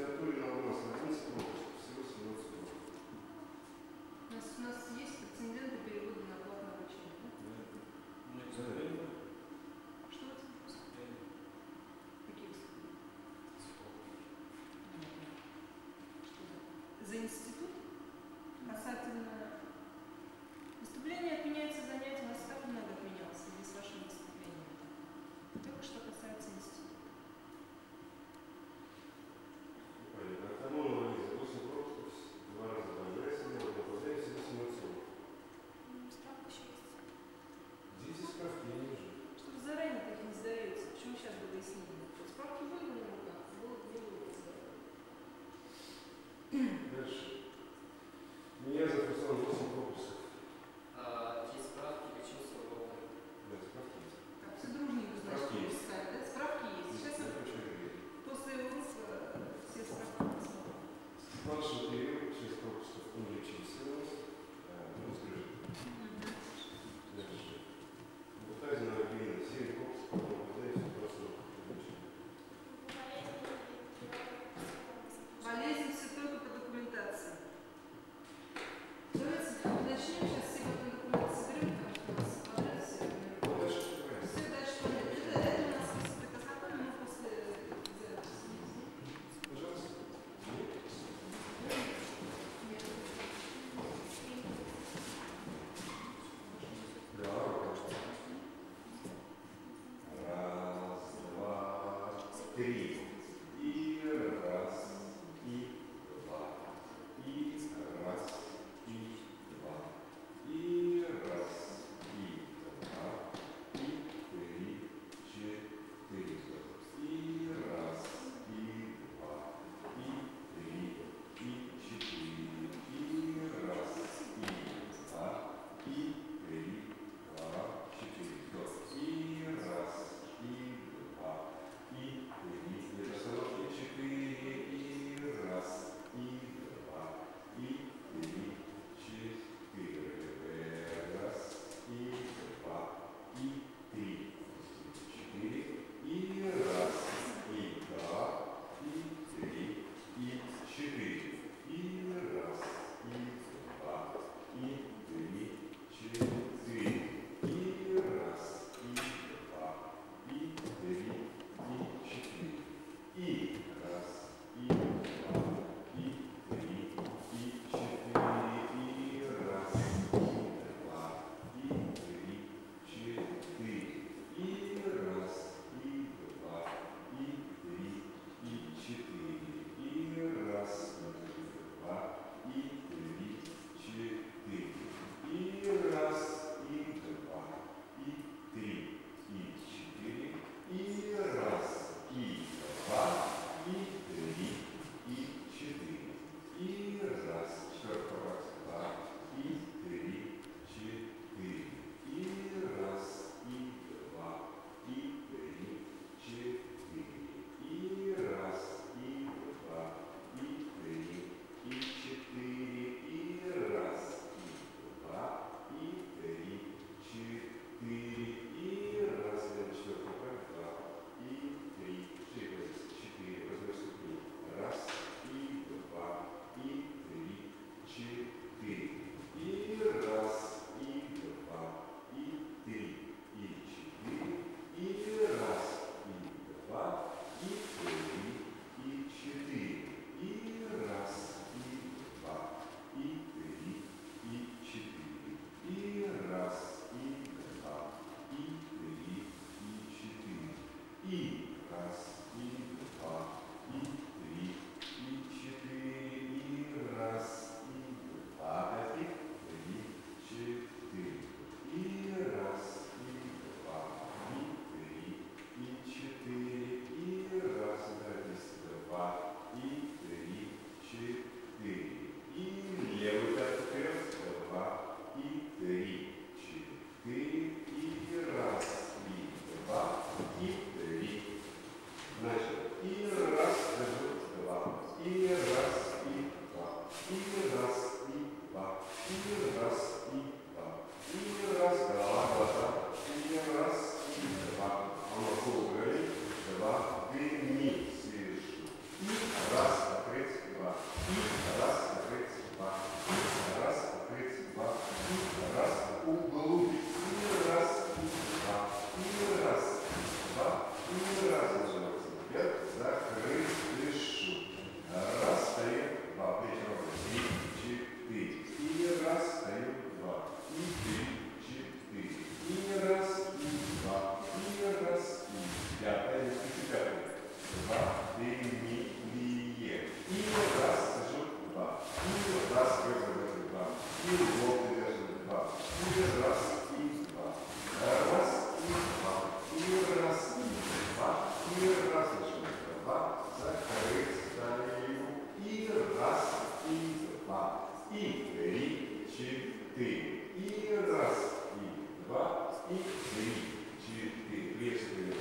legislatore и три, четыре, и раз, и два, и три, четыре, прежде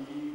Раз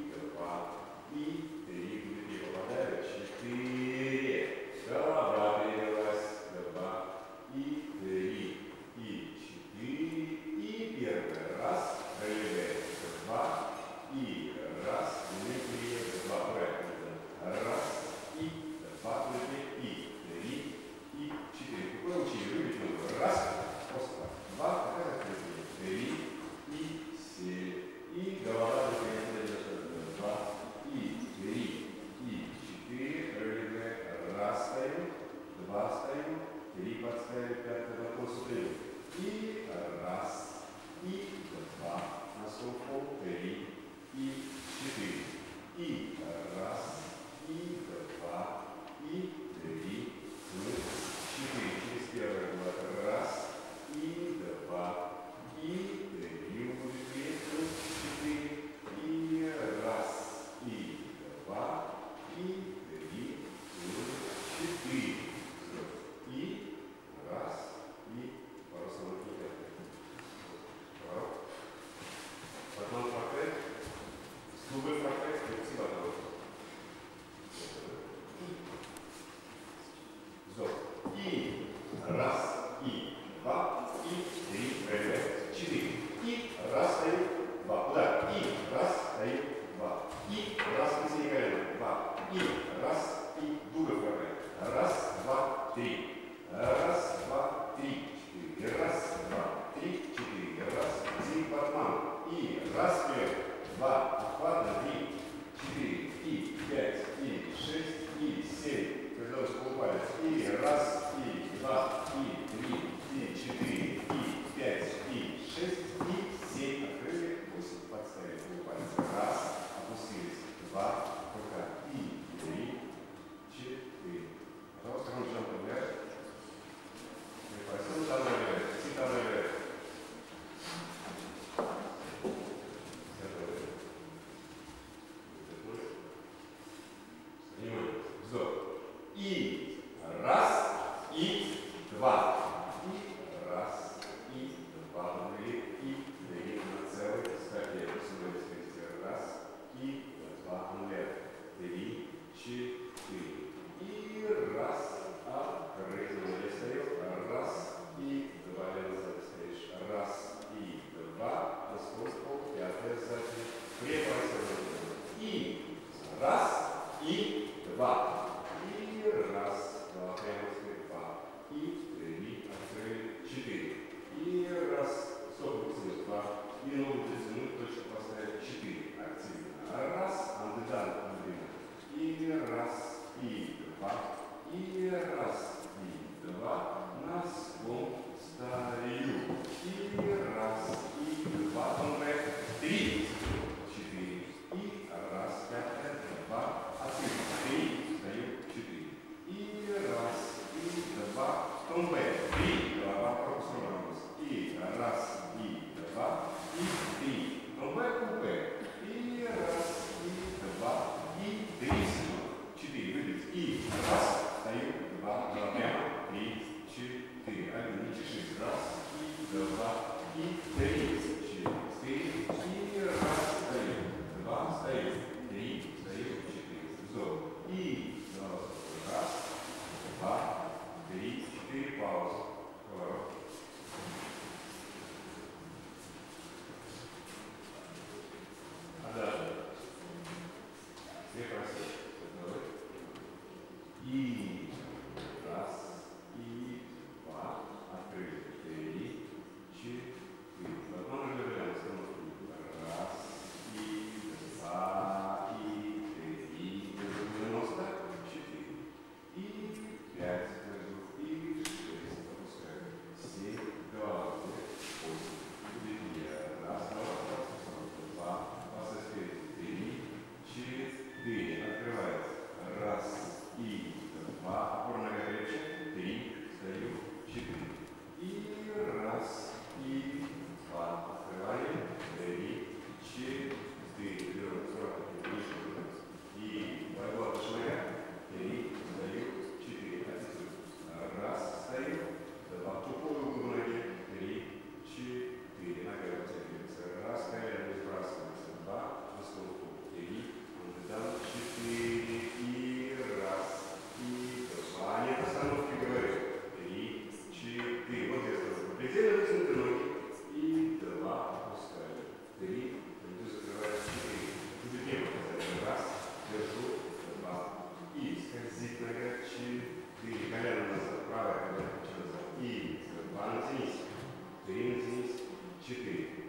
4.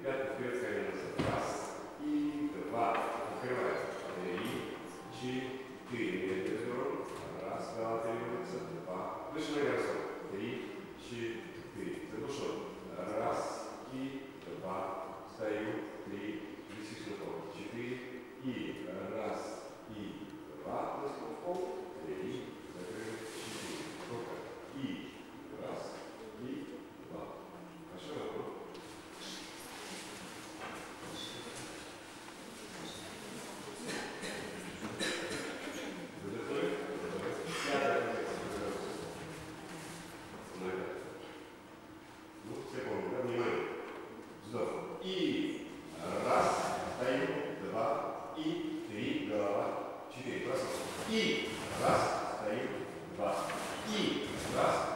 Пятый, И. Раз, стоим, два. И. Раз,